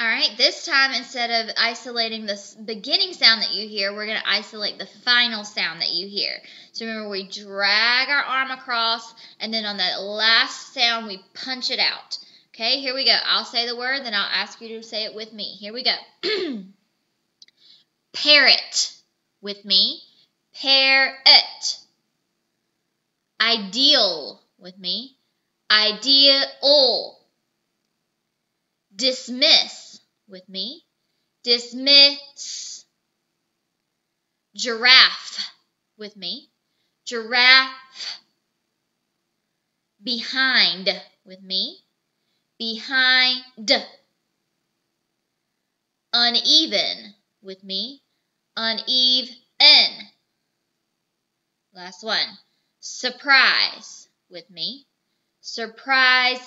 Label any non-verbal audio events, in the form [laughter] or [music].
All right, this time instead of isolating the beginning sound that you hear, we're going to isolate the final sound that you hear. So remember, we drag our arm across, and then on that last sound, we punch it out. Okay, here we go. I'll say the word, then I'll ask you to say it with me. Here we go. [clears throat] Parrot with me. Parrot. Ideal with me. Ideal. Dismiss with me. Dismiss. Giraffe with me. Giraffe. Behind with me. Behind. Uneven with me. Uneven. Last one. Surprise with me. Surprise.